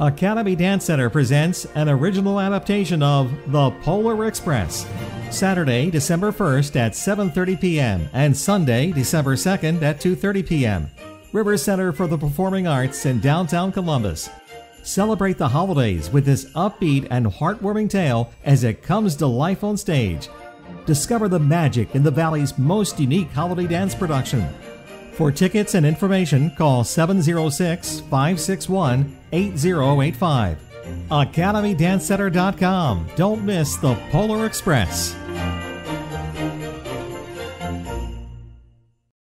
Academy Dance Center presents an original adaptation of The Polar Express. Saturday, December 1st at 7:30 p.m. and Sunday, December 2nd at 2:30 p.m. River Center for the Performing Arts in downtown Columbus. Celebrate the holidays with this upbeat and heartwarming tale as it comes to life on stage. Discover the magic in the Valley's most unique holiday dance production. For tickets and information, call 706 561 8085. AcademyDanceCenter.com. Don't miss the Polar Express.